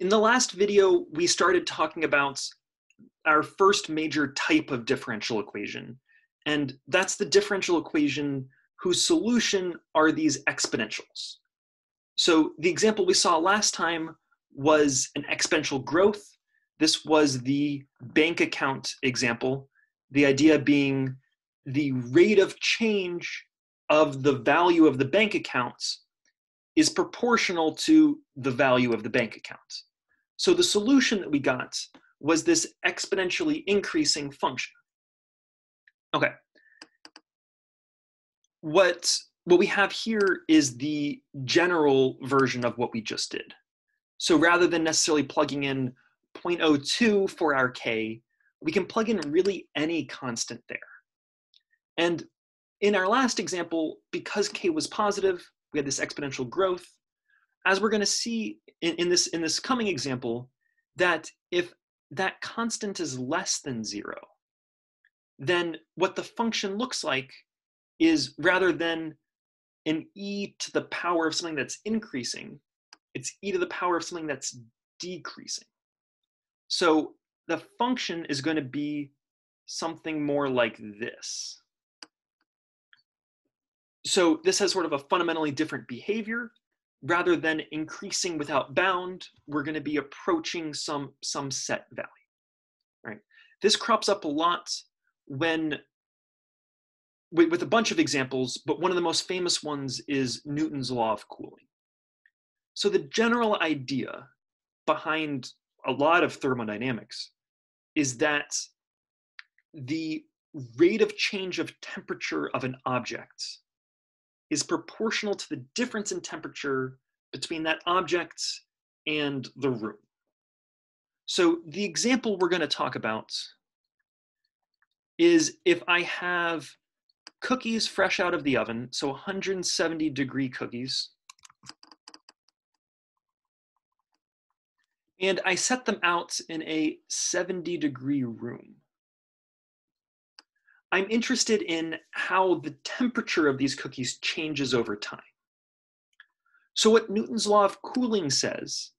in the last video, we started talking about our first major type of differential equation, and that's the differential equation whose solution are these exponentials. So the example we saw last time was an exponential growth. This was the bank account example, the idea being the rate of change of the value of the bank accounts is proportional to the value of the bank account. So the solution that we got was this exponentially increasing function. Okay. What, what we have here is the general version of what we just did. So rather than necessarily plugging in 0.02 for our k, we can plug in really any constant there. And in our last example, because k was positive, we had this exponential growth. As we're going to see in, in, this, in this coming example, that if that constant is less than zero, then what the function looks like is rather than an e to the power of something that's increasing, it's e to the power of something that's decreasing. So the function is going to be something more like this. So this has sort of a fundamentally different behavior. Rather than increasing without bound, we're going to be approaching some, some set value. Right? This crops up a lot when with, with a bunch of examples, but one of the most famous ones is Newton's law of cooling. So the general idea behind a lot of thermodynamics is that the rate of change of temperature of an object is proportional to the difference in temperature between that object and the room. So the example we're going to talk about is if I have cookies fresh out of the oven, so 170 degree cookies, and I set them out in a 70 degree room. I'm interested in how the temperature of these cookies changes over time. So what Newton's law of cooling says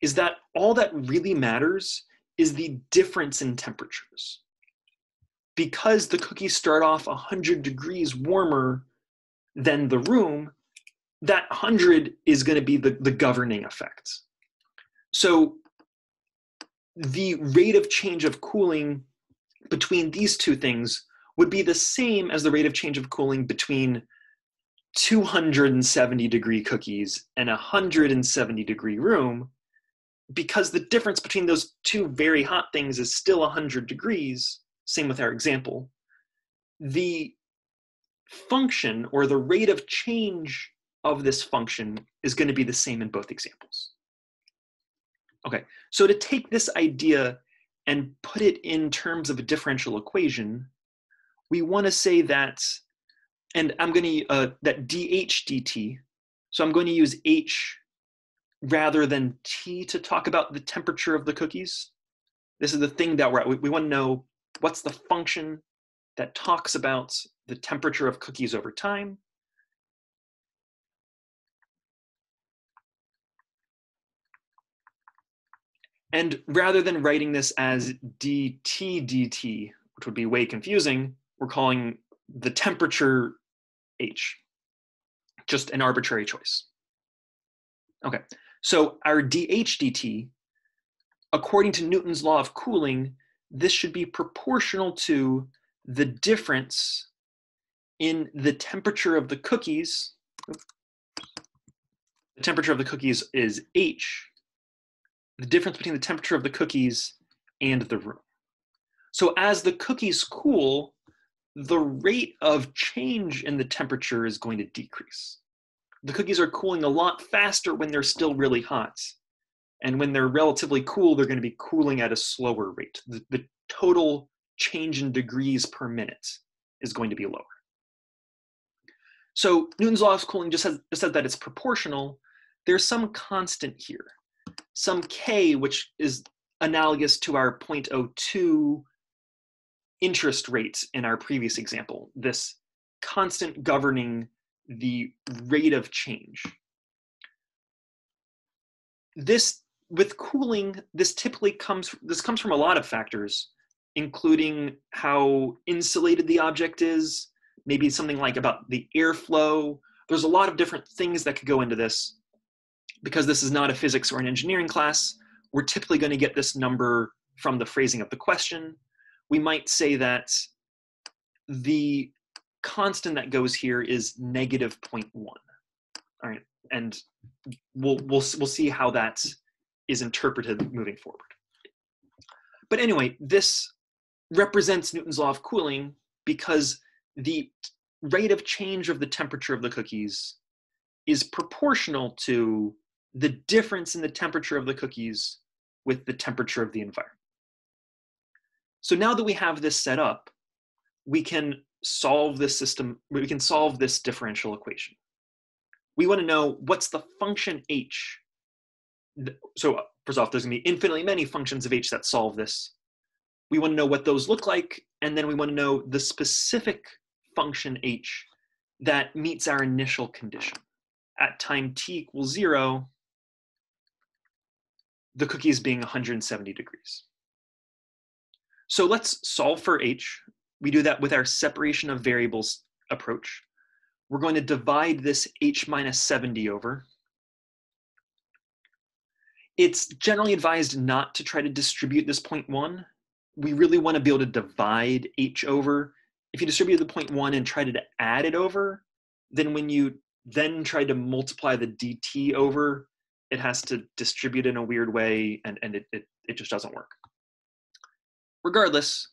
is that all that really matters is the difference in temperatures. Because the cookies start off 100 degrees warmer than the room, that 100 is going to be the, the governing effect. So the rate of change of cooling between these two things would be the same as the rate of change of cooling between 270 degree cookies and a 170 degree room because the difference between those two very hot things is still 100 degrees same with our example. The function or the rate of change of this function is going to be the same in both examples. Okay so to take this idea and put it in terms of a differential equation we want to say that, and I'm going to, uh, that dh dt, so I'm going to use h rather than t to talk about the temperature of the cookies. This is the thing that we're at. We, we want to know what's the function that talks about the temperature of cookies over time. And rather than writing this as dt dt, which would be way confusing, we're calling the temperature H, just an arbitrary choice. Okay, so our dH dt, according to Newton's law of cooling, this should be proportional to the difference in the temperature of the cookies. The temperature of the cookies is H, the difference between the temperature of the cookies and the room. So as the cookies cool, the rate of change in the temperature is going to decrease. The cookies are cooling a lot faster when they're still really hot. And when they're relatively cool, they're going to be cooling at a slower rate. The, the total change in degrees per minute is going to be lower. So Newton's law of cooling just, has, just said that it's proportional. There's some constant here, some k, which is analogous to our 0.02 interest rates in our previous example, this constant governing the rate of change. This with cooling, this typically comes this comes from a lot of factors, including how insulated the object is, maybe something like about the airflow. There's a lot of different things that could go into this. Because this is not a physics or an engineering class, we're typically going to get this number from the phrasing of the question. We might say that the constant that goes here is negative 0.1. All right, and we'll we'll we'll see how that is interpreted moving forward. But anyway, this represents Newton's law of cooling because the rate of change of the temperature of the cookies is proportional to the difference in the temperature of the cookies with the temperature of the environment. So now that we have this set up, we can solve this system, we can solve this differential equation. We want to know what's the function h. So uh, first off, there's going to be infinitely many functions of h that solve this. We want to know what those look like, and then we want to know the specific function h that meets our initial condition. At time t equals zero, the cookies being 170 degrees. So let's solve for h. We do that with our separation of variables approach. We're going to divide this h minus 70 over. It's generally advised not to try to distribute this 0.1. We really want to be able to divide h over. If you distribute the 0.1 and try to add it over, then when you then try to multiply the dt over, it has to distribute in a weird way and, and it, it, it just doesn't work. Regardless,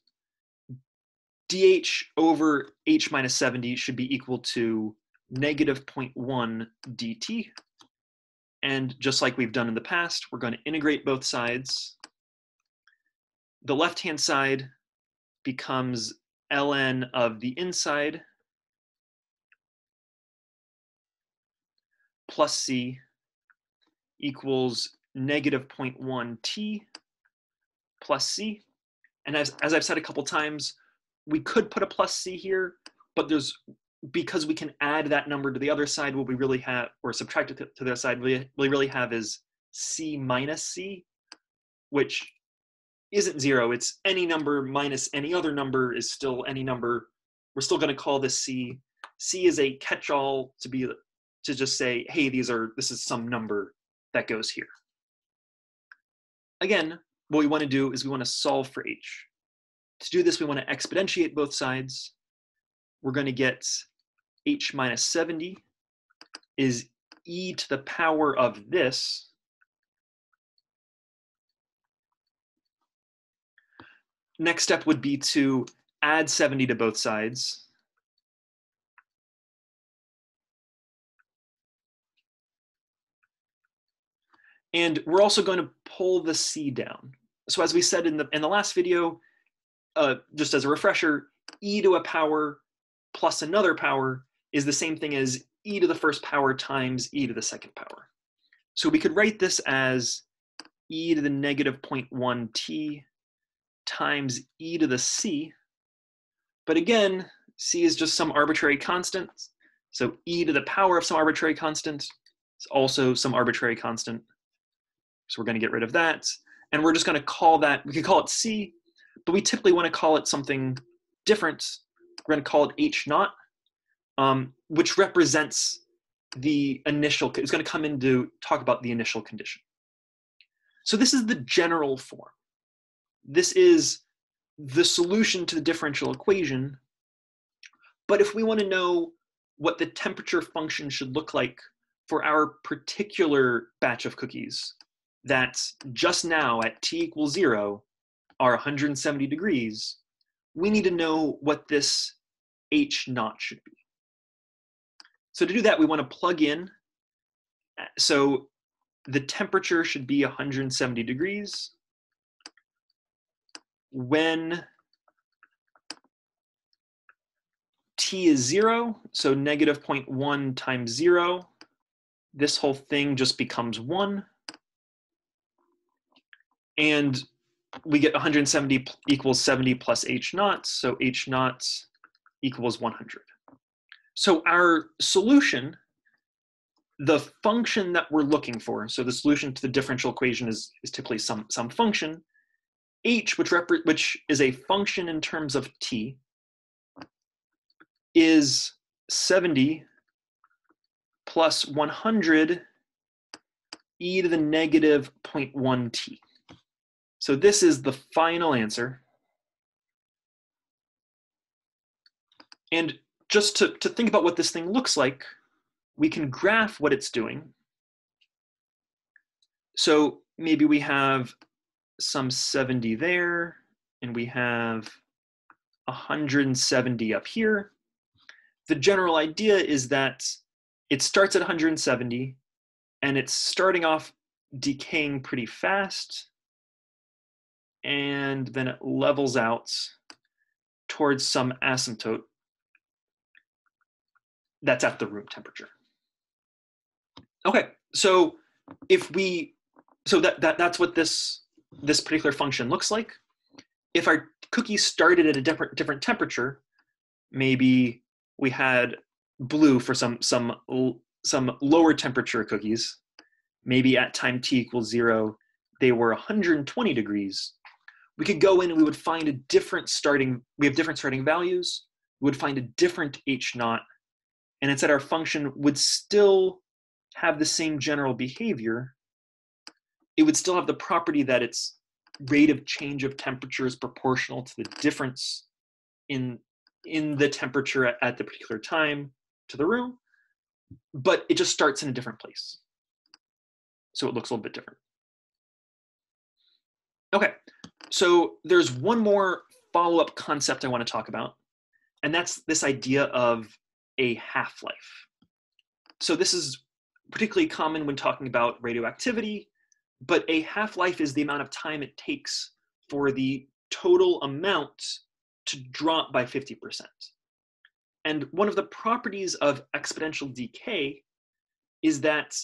dh over h minus 70 should be equal to negative 0.1 dt. And just like we've done in the past, we're going to integrate both sides. The left-hand side becomes ln of the inside plus c equals negative 0.1 t plus c. And as, as I've said a couple times, we could put a plus c here, but there's because we can add that number to the other side, what we really have, or subtract it to, the other side, we, we really have is c minus c, which isn't zero. It's any number minus any other number is still any number. We're still going to call this c. c is a catch-all to be to just say, hey, these are this is some number that goes here. Again, what we want to do is we want to solve for h. To do this, we want to exponentiate both sides. We're going to get h minus 70 is e to the power of this. Next step would be to add 70 to both sides. And we're also going to pull the C down. So as we said in the, in the last video, uh, just as a refresher, e to a power plus another power is the same thing as e to the first power times e to the second power. So we could write this as e to the negative 0.1 t times e to the c. But again, c is just some arbitrary constant. So e to the power of some arbitrary constant is also some arbitrary constant. So we're going to get rid of that. And we're just going to call that, we could call it C, but we typically want to call it something different. We're going to call it H naught, um, which represents the initial, it's going to come in to talk about the initial condition. So this is the general form. This is the solution to the differential equation. But if we want to know what the temperature function should look like for our particular batch of cookies, that just now at t equals zero are 170 degrees, we need to know what this h naught should be. So to do that, we want to plug in. So the temperature should be 170 degrees. When t is zero, so negative 0.1 times zero, this whole thing just becomes one and we get 170 equals 70 plus h naught, so h naught equals 100. So our solution, the function that we're looking for, so the solution to the differential equation is, is typically some, some function, h, which, which is a function in terms of t, is 70 plus 100 e to the negative 0.1 t. So this is the final answer. And just to, to think about what this thing looks like, we can graph what it's doing. So maybe we have some 70 there, and we have 170 up here. The general idea is that it starts at 170, and it's starting off decaying pretty fast, and then it levels out towards some asymptote that's at the room temperature. Okay, so if we, so that, that that's what this this particular function looks like. If our cookies started at a different different temperature, maybe we had blue for some some some lower temperature cookies. Maybe at time t equals zero, they were 120 degrees. We could go in and we would find a different starting. We have different starting values. We would find a different h naught and instead our function would still have the same general behavior, it would still have the property that its rate of change of temperature is proportional to the difference in in the temperature at, at the particular time to the room, but it just starts in a different place. So it looks a little bit different. Okay, so there's one more follow-up concept I want to talk about, and that's this idea of a half-life. So this is particularly common when talking about radioactivity, but a half-life is the amount of time it takes for the total amount to drop by 50%. And one of the properties of exponential decay is that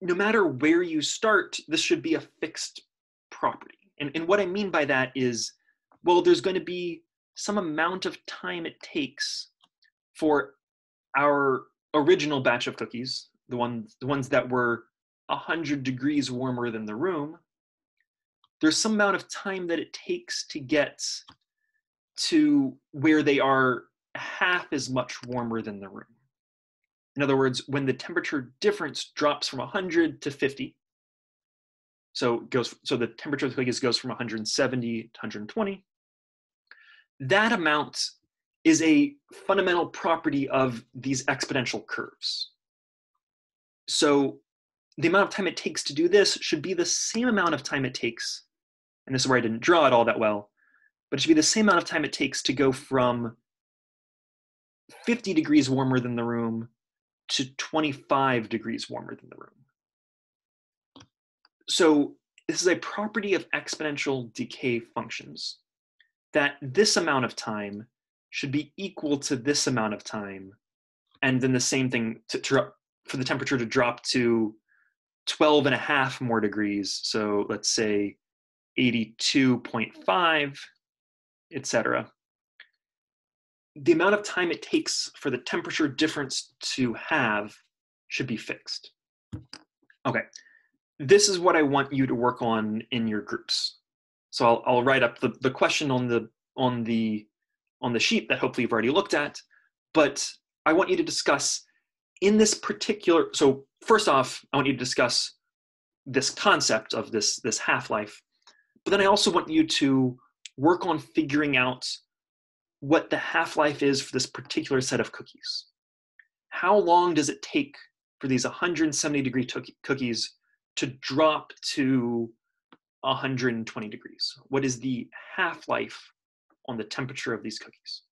no matter where you start, this should be a fixed property. And, and what I mean by that is, well, there's going to be some amount of time it takes for our original batch of cookies, the ones the ones that were 100 degrees warmer than the room, there's some amount of time that it takes to get to where they are half as much warmer than the room. In other words, when the temperature difference drops from 100 to 50, so goes so the temperature of the cookies goes from 170 to 120. That amount is a fundamental property of these exponential curves. So the amount of time it takes to do this should be the same amount of time it takes, and this is where I didn't draw it all that well, but it should be the same amount of time it takes to go from 50 degrees warmer than the room to 25 degrees warmer than the room. So this is a property of exponential decay functions that this amount of time should be equal to this amount of time. And then the same thing to, to, for the temperature to drop to 12 and a half more degrees. So let's say 82.5, etc. The amount of time it takes for the temperature difference to halve should be fixed. Okay, this is what I want you to work on in your groups. So I'll, I'll write up the, the question on the on the on the sheet that hopefully you've already looked at, but I want you to discuss in this particular, so first off, I want you to discuss this concept of this, this half-life, but then I also want you to work on figuring out what the half-life is for this particular set of cookies. How long does it take for these 170 degree cookies to drop to 120 degrees? What is the half-life on the temperature of these cookies.